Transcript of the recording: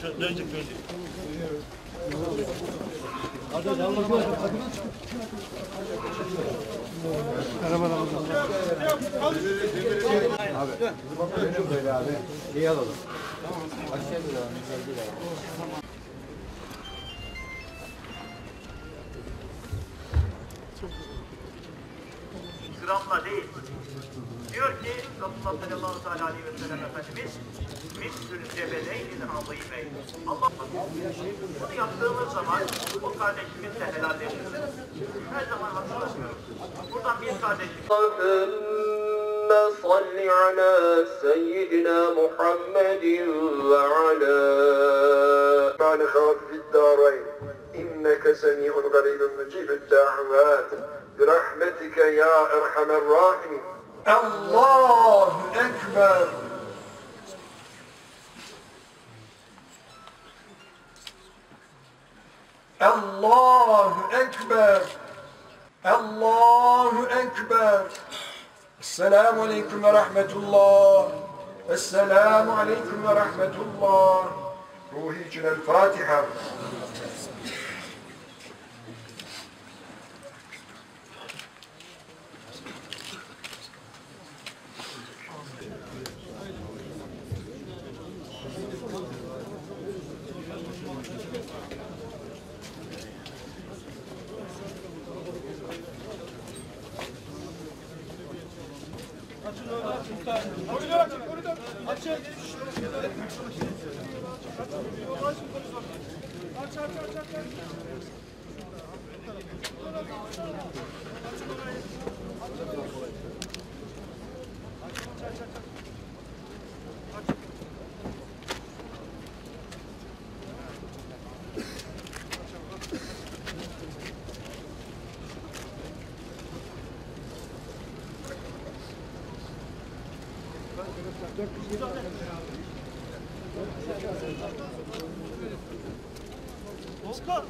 Şu döndük döndük. Araba da Abi, böyle abi. İyi alalım. Tamam. Aşağıya gidelim. Tamam. Gramla değil. Diyor ki Resulullah sallallahu aleyhi ve sellem Efendimiz Mislül cebeleynil azimeyn. Allah bunu yaptığımız zaman o kardeşimiz de helalleşir. Her zaman hatırlatıyoruz. Buradan bir kardeşimiz صل على سيدنا محمد وعلى مع خاف في الدارين إنك سميع قريب مجيب الدعوات برحمتك يا أرحم الراحمين الله أكبر. الله أكبر. الله أكبر. السلام عليكم ورحمة الله. السلام عليكم ورحمة الله. روحي الفاتحة. Koridor açın koridor. Açın. Aç aç aç aç. aç. Oscar.